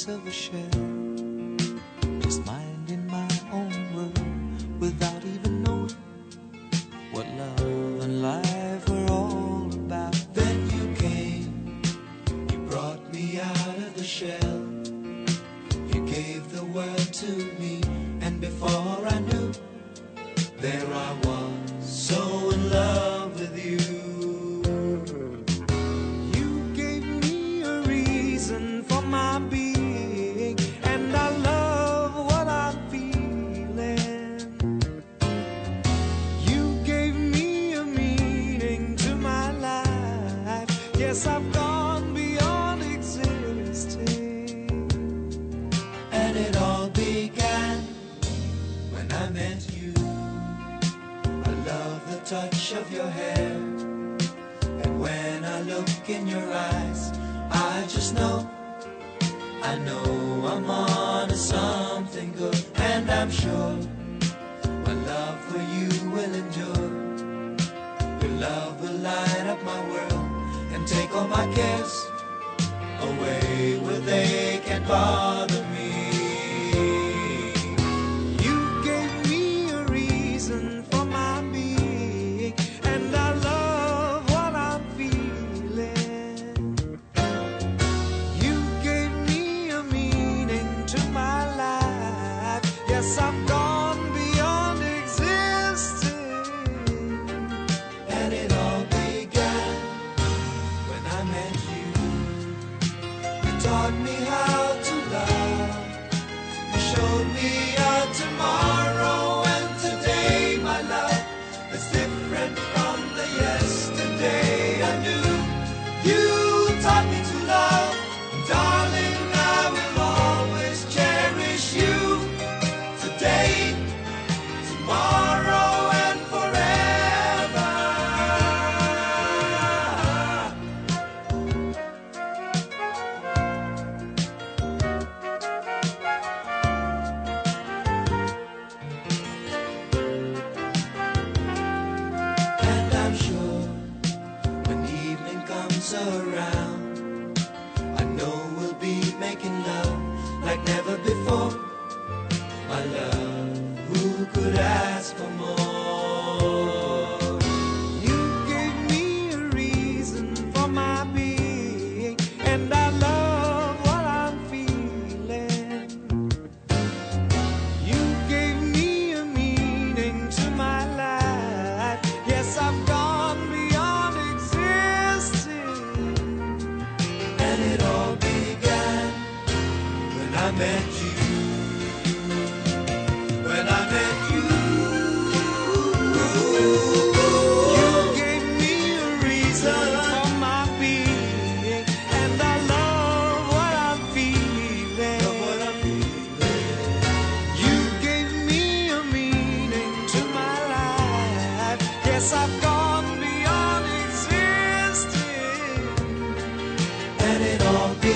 silver shell. Just minding my own world without even knowing what love and life were all about. Then you came, you brought me out of the shell. You gave the word to me, and before I knew, there I was, Yes, I've gone beyond existing. And it all began when I met you. I love the touch of your hair. And when I look in your eyes, I just know, I know I'm on something good. And I'm sure my love for you will endure. Your love will light take all my cares away where they can bother me. You gave me a reason for my being, and I love what I'm feeling. You gave me a meaning to my life. Yes, I've gone Met you. You taught me how to love. You showed me around, I know we'll be making love like never it all